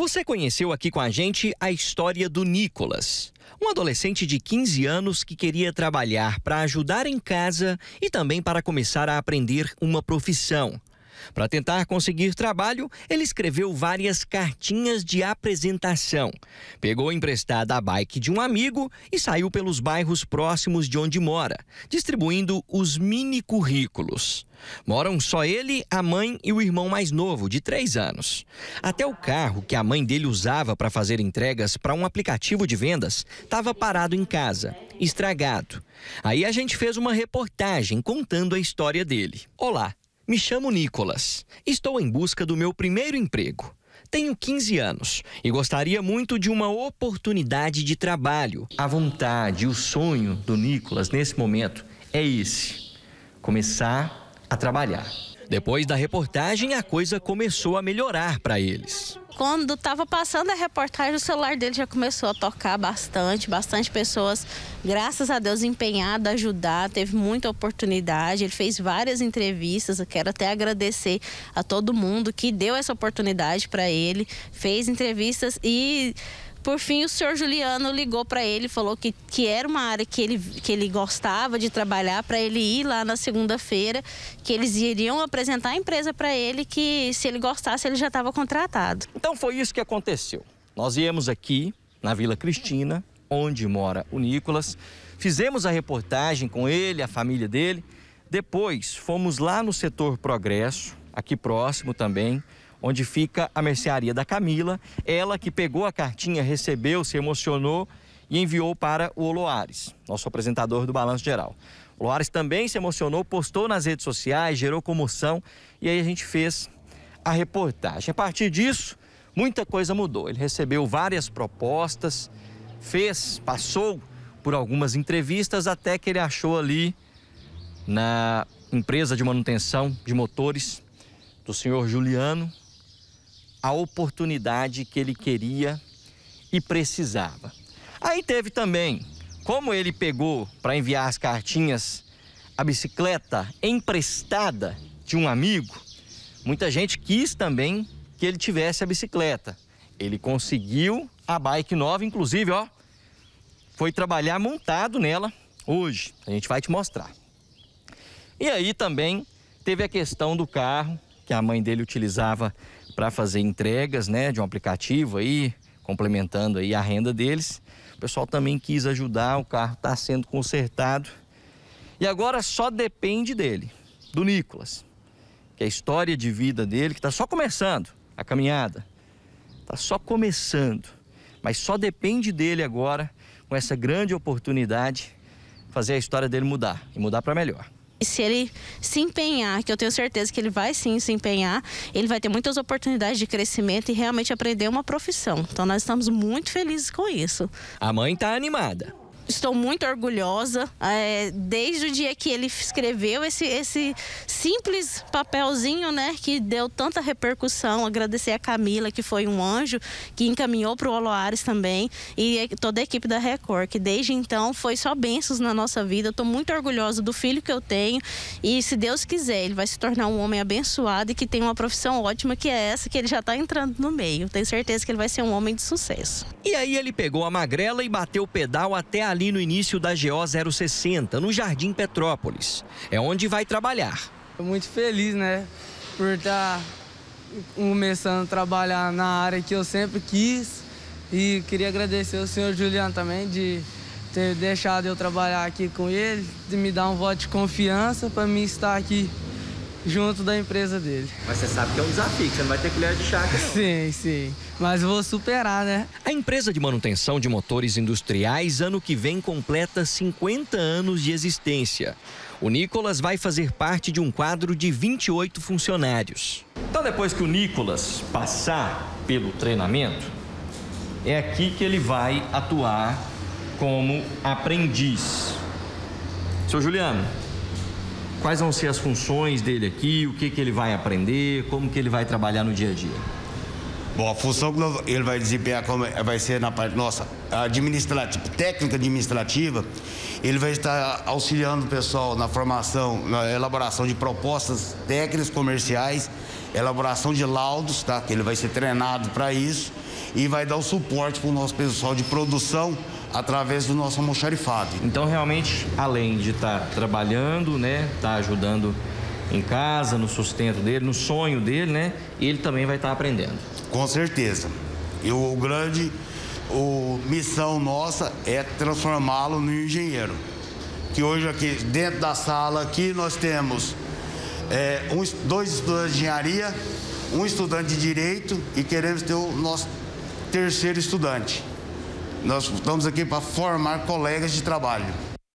Você conheceu aqui com a gente a história do Nicolas, um adolescente de 15 anos que queria trabalhar para ajudar em casa e também para começar a aprender uma profissão. Para tentar conseguir trabalho, ele escreveu várias cartinhas de apresentação. Pegou emprestada a bike de um amigo e saiu pelos bairros próximos de onde mora, distribuindo os mini currículos. Moram só ele, a mãe e o irmão mais novo, de três anos. Até o carro que a mãe dele usava para fazer entregas para um aplicativo de vendas estava parado em casa, estragado. Aí a gente fez uma reportagem contando a história dele. Olá, me chamo Nicolas. Estou em busca do meu primeiro emprego. Tenho 15 anos e gostaria muito de uma oportunidade de trabalho. A vontade, o sonho do Nicolas nesse momento é esse: começar a trabalhar. Depois da reportagem, a coisa começou a melhorar para eles. Quando estava passando a reportagem, o celular dele já começou a tocar bastante, bastante pessoas, graças a Deus, empenhadas a ajudar, teve muita oportunidade. Ele fez várias entrevistas. Eu quero até agradecer a todo mundo que deu essa oportunidade para ele, fez entrevistas e por fim, o senhor Juliano ligou para ele, falou que, que era uma área que ele, que ele gostava de trabalhar, para ele ir lá na segunda-feira, que eles iriam apresentar a empresa para ele, que se ele gostasse, ele já estava contratado. Então foi isso que aconteceu. Nós viemos aqui na Vila Cristina, onde mora o Nicolas, fizemos a reportagem com ele, a família dele. Depois fomos lá no setor Progresso, aqui próximo também, onde fica a mercearia da Camila. Ela que pegou a cartinha, recebeu, se emocionou e enviou para o Oloares, nosso apresentador do Balanço Geral. O Oloares também se emocionou, postou nas redes sociais, gerou comoção e aí a gente fez a reportagem. A partir disso, muita coisa mudou. Ele recebeu várias propostas, fez, passou por algumas entrevistas até que ele achou ali na empresa de manutenção de motores do senhor Juliano a oportunidade que ele queria e precisava. Aí teve também, como ele pegou para enviar as cartinhas a bicicleta emprestada de um amigo, muita gente quis também que ele tivesse a bicicleta. Ele conseguiu a bike nova, inclusive, ó, foi trabalhar montado nela hoje. A gente vai te mostrar. E aí também teve a questão do carro que a mãe dele utilizava para fazer entregas, né, de um aplicativo aí, complementando aí a renda deles. O pessoal também quis ajudar, o carro está sendo consertado. E agora só depende dele, do Nicolas, que é a história de vida dele, que está só começando a caminhada. Está só começando, mas só depende dele agora, com essa grande oportunidade, fazer a história dele mudar e mudar para melhor. Se ele se empenhar, que eu tenho certeza que ele vai sim se empenhar, ele vai ter muitas oportunidades de crescimento e realmente aprender uma profissão. Então nós estamos muito felizes com isso. A mãe está animada estou muito orgulhosa. É, desde o dia que ele escreveu esse, esse simples papelzinho, né, que deu tanta repercussão. Agradecer a Camila, que foi um anjo, que encaminhou para o Oloares também, e toda a equipe da Record, que desde então foi só bênçãos na nossa vida. Estou muito orgulhosa do filho que eu tenho, e se Deus quiser, ele vai se tornar um homem abençoado e que tem uma profissão ótima, que é essa que ele já está entrando no meio. Tenho certeza que ele vai ser um homem de sucesso. E aí ele pegou a magrela e bateu o pedal até ali ali no início da GO 060, no Jardim Petrópolis. É onde vai trabalhar. Muito feliz, né, por estar tá começando a trabalhar na área que eu sempre quis. E queria agradecer ao senhor Juliano também de ter deixado eu trabalhar aqui com ele, de me dar um voto de confiança para mim estar aqui junto da empresa dele. Mas você sabe que é um desafio, que você não vai ter colher de chá aqui, não. Sim, sim. Mas vou superar, né? A empresa de manutenção de motores industriais ano que vem completa 50 anos de existência. O Nicolas vai fazer parte de um quadro de 28 funcionários. Então, depois que o Nicolas passar pelo treinamento, é aqui que ele vai atuar como aprendiz. Seu Juliano, Quais vão ser as funções dele aqui, o que, que ele vai aprender, como que ele vai trabalhar no dia a dia? Bom, a função que ele vai desempenhar como é, vai ser na parte nossa administrativa, técnica administrativa. Ele vai estar auxiliando o pessoal na formação, na elaboração de propostas técnicas comerciais, elaboração de laudos, tá? Que ele vai ser treinado para isso e vai dar o suporte para o nosso pessoal de produção através do nosso almoxarifado. Então, realmente, além de estar tá trabalhando, né, tá ajudando em casa, no sustento dele, no sonho dele, né, ele também vai estar tá aprendendo. Com certeza. E o grande o missão nossa é transformá-lo no engenheiro. Que hoje aqui dentro da sala aqui nós temos é, um, dois estudantes de engenharia, um estudante de direito e queremos ter o nosso terceiro estudante. Nós estamos aqui para formar colegas de trabalho.